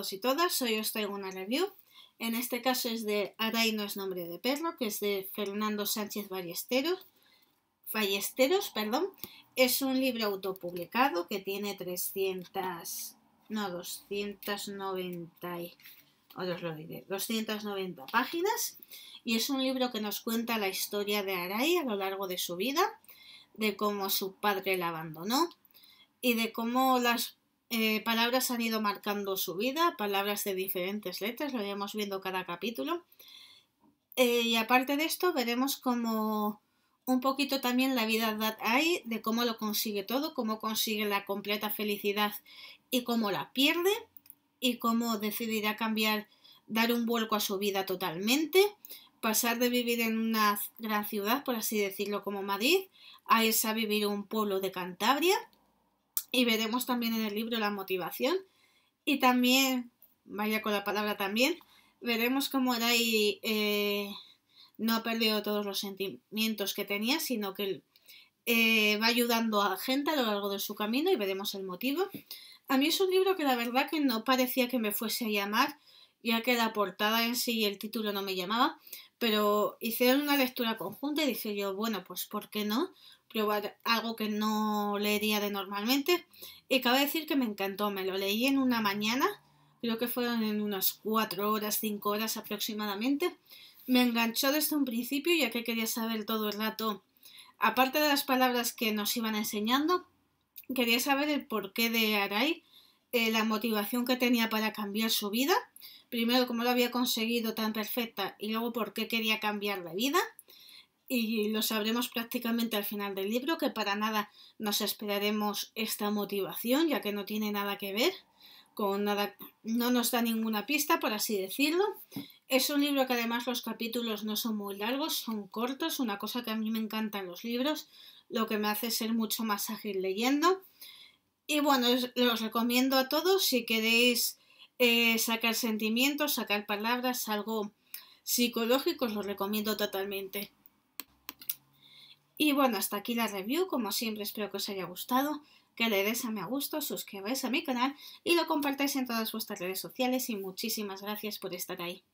Y todas, hoy os traigo una review. En este caso es de Aray no es nombre de perro, que es de Fernando Sánchez Ballesteros. Ballesteros, perdón. Es un libro autopublicado que tiene 300, no, 290, os lo diré, 290 páginas. Y es un libro que nos cuenta la historia de Aray a lo largo de su vida, de cómo su padre la abandonó y de cómo las eh, palabras han ido marcando su vida, palabras de diferentes letras, lo iremos viendo cada capítulo. Eh, y aparte de esto, veremos como un poquito también la vida de hay, de cómo lo consigue todo, cómo consigue la completa felicidad y cómo la pierde, y cómo decidirá cambiar, dar un vuelco a su vida totalmente, pasar de vivir en una gran ciudad, por así decirlo, como Madrid, a irse a vivir un pueblo de Cantabria y veremos también en el libro la motivación y también, vaya con la palabra también, veremos cómo Arai eh, no ha perdido todos los sentimientos que tenía, sino que eh, va ayudando a gente a lo largo de su camino y veremos el motivo. A mí es un libro que la verdad que no parecía que me fuese a llamar, ya que la portada en sí y el título no me llamaba, pero hicieron una lectura conjunta y dije yo, bueno, pues ¿por qué no? probar algo que no leería de normalmente. Y cabe decir que me encantó, me lo leí en una mañana, creo que fueron en unas 4 horas, 5 horas aproximadamente. Me enganchó desde un principio ya que quería saber todo el rato, aparte de las palabras que nos iban enseñando, quería saber el porqué de Arai, eh, la motivación que tenía para cambiar su vida, primero cómo lo había conseguido tan perfecta y luego por qué quería cambiar de vida y lo sabremos prácticamente al final del libro, que para nada nos esperaremos esta motivación, ya que no tiene nada que ver con nada, no nos da ninguna pista, por así decirlo. Es un libro que además los capítulos no son muy largos, son cortos, una cosa que a mí me encantan los libros, lo que me hace ser mucho más ágil leyendo. Y bueno, los recomiendo a todos si queréis eh, sacar sentimientos, sacar palabras, algo psicológico, os lo recomiendo totalmente. Y bueno, hasta aquí la review. Como siempre, espero que os haya gustado, que le des a me gusto, suscribáis a mi canal y lo compartáis en todas vuestras redes sociales. Y muchísimas gracias por estar ahí.